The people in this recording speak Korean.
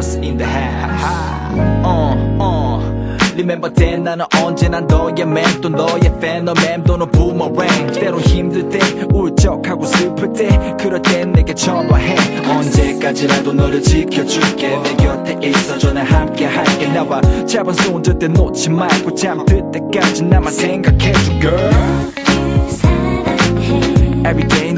was in the house. Uh, uh. Remember then 나는 언제나 너의 맨 또 너의 팬너맨 또는 부모랭 때론 힘들 때 울적하고 슬플 때 그럴 땐 내게 전화해. 언제까지라도 너를 지켜줄게. 내 곁에 있어줘 난 함께 할게. 나와 잡은 손 절대 놓지 말고 잠들 때까지 나만 생각해줘 girl. Every day